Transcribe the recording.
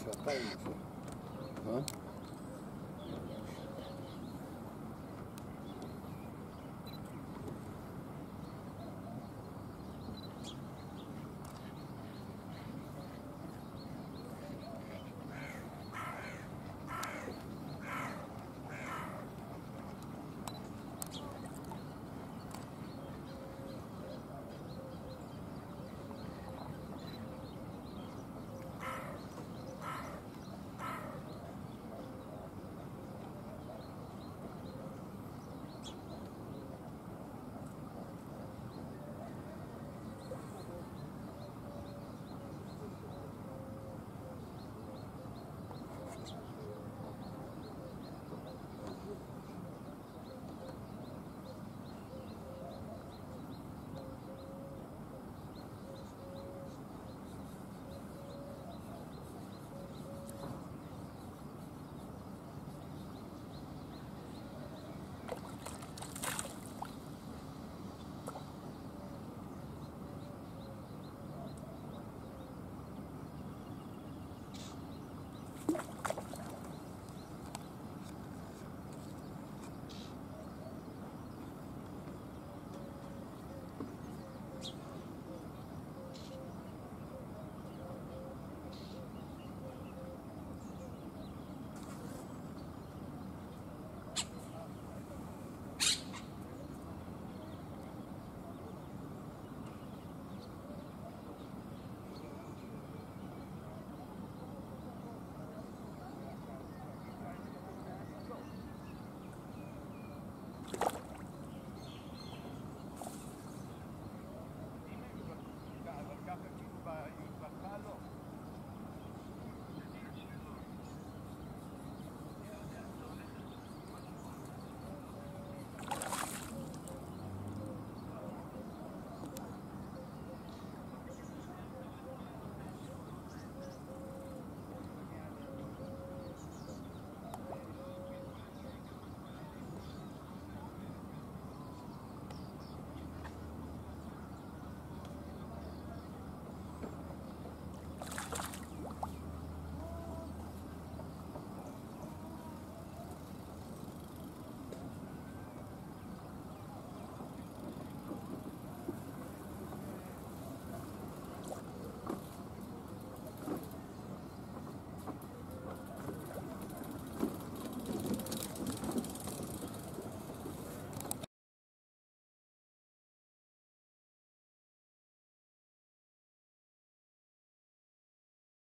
小袋子，